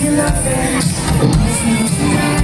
you love it.